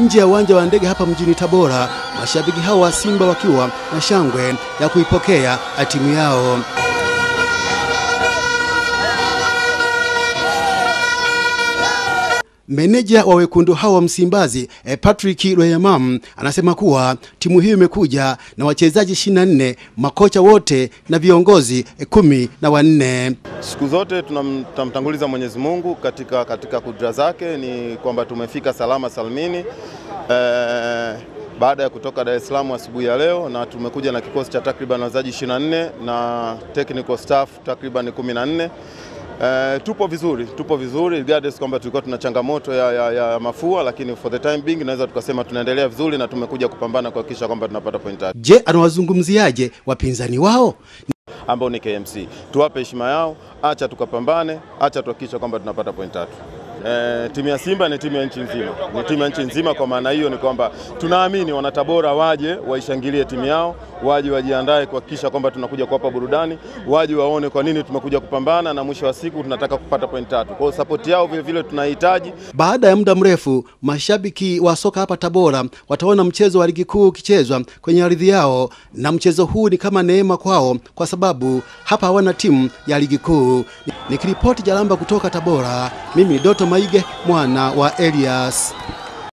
nje ya uwanja wa ndege hapa mjini Tabora, mashabiki hao wa Simba wakiwa na shangwe ya kuipokea timu yao. Meneja wa wekundu hao wa Msimbazi eh, Patrick Lweyamam anasema kuwa timu hiyo imekuja na wachezaji 24, makocha wote na viongozi eh, kumi na wanne. Siku zote tunamtanguliza Mwenyezi Mungu katika, katika kudra zake. Ni kwamba tumefika salama salmini eh, baada ya kutoka Dar es Salaam asubuhi ya leo, na tumekuja na kikosi cha takriban wachezaji 24 na technical staff takriban 14. Eh, tupo vizuri, tupo vizuri regardless kwamba tulikuwa tuna changamoto ya, ya, ya mafua, lakini for the time being naweza tukasema tunaendelea vizuri na tumekuja kupambana kuhakikisha kwamba tunapata point tatu Je, anawazungumziaje wapinzani wao? ambao ni KMC. Tuwape heshima yao, acha tukapambane, acha tuhakikisha kwamba tunapata point tatu. E, timu ya Simba ni timu ya nchi nzima, ni timu ya nchi nzima. Kwa maana hiyo ni kwamba tunaamini wanatabora waje waishangilie timu yao, waje wajiandae kuhakikisha kwamba tunakuja kuwapa burudani, waje waone kwa nini tumekuja kupambana, na mwisho wa siku tunataka kupata point tatu. Kwa hiyo support yao vile vile tunahitaji. Baada ya muda mrefu, mashabiki wa soka hapa Tabora wataona mchezo wa ligi kuu ukichezwa kwenye ardhi yao, na mchezo huu ni kama neema kwao, kwa sababu hapa hawana timu ya ligi kuu. Nikiripoti Jalamba kutoka Tabora, mimi Doto Maige mwana wa Elias.